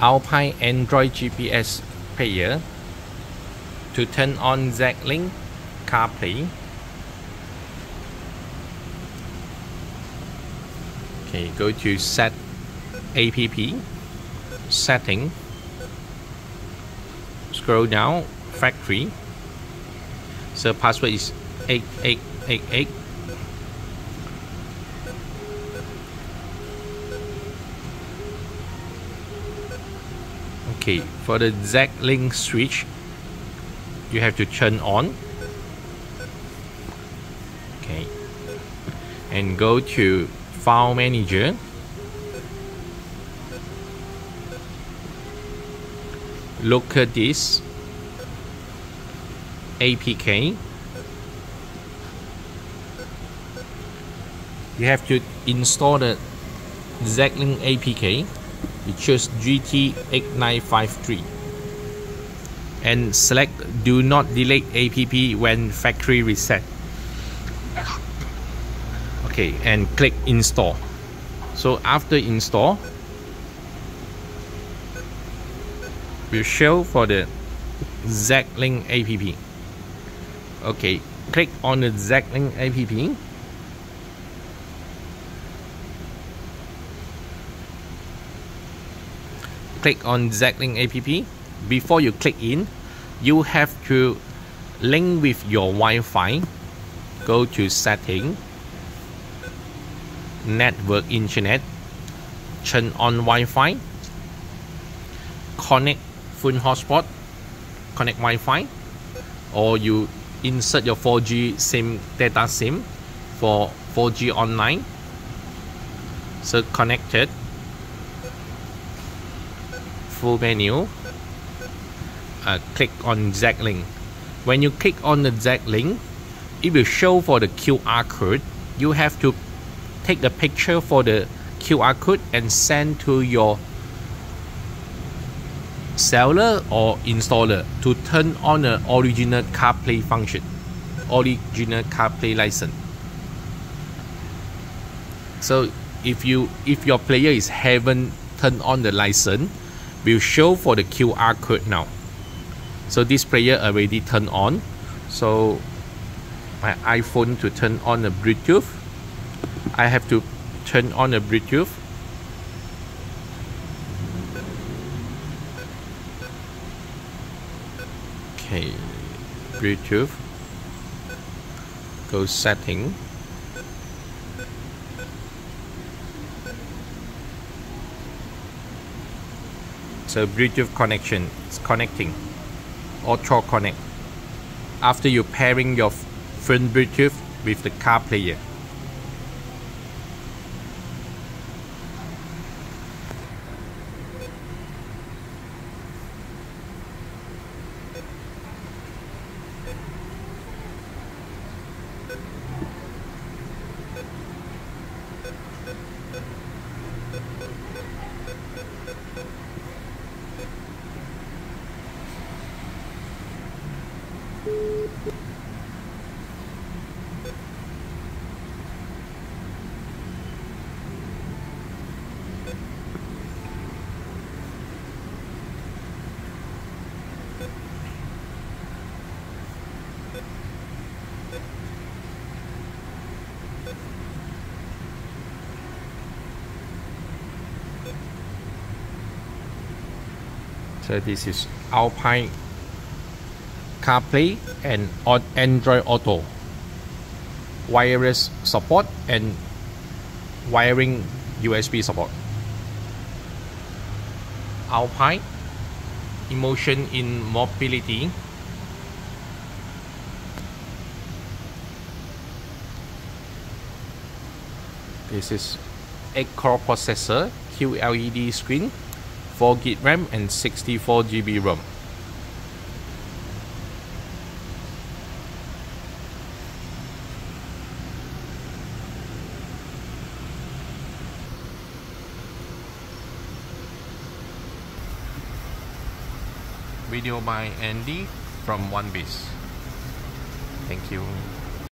Alpine Android GPS player to turn on Z-Link CarPlay. Okay, go to Set App, Setting, scroll down, Factory. So password is 8888. Okay, for the Z-Link switch, you have to turn on. Okay, and go to File Manager. Look at this APK. You have to install the Z-Link APK you choose GT8953 and select do not delete app when factory reset. Okay and click install. So after install will show for the Z-Link app okay click on the Z-Link app click on Z-Link app before you click in you have to link with your Wi-Fi go to setting network internet turn on Wi-Fi connect phone hotspot connect Wi-Fi or you insert your 4G SIM data SIM for 4G online so connected full menu uh, click on Z-Link when you click on the Z-Link it will show for the QR code. You have to take the picture for the QR code and send to your seller or installer to turn on the original CarPlay function original CarPlay license. So if you if your player is haven't turned on the license will show for the QR code now. So this player already turned on. So my iPhone to turn on the Bluetooth, I have to turn on the Bluetooth. Okay, Bluetooth. Go setting. So Bluetooth connection is connecting. Auto connect. After you pairing your phone Bluetooth with the car player. So this is Alpine CarPlay and Android Auto. Wireless support and wiring USB support. Alpine Emotion in Mobility. This is 8 core processor, QLED screen, 4 GB RAM and 64 GB ROM. Video by Andy from OneBiz. Thank you.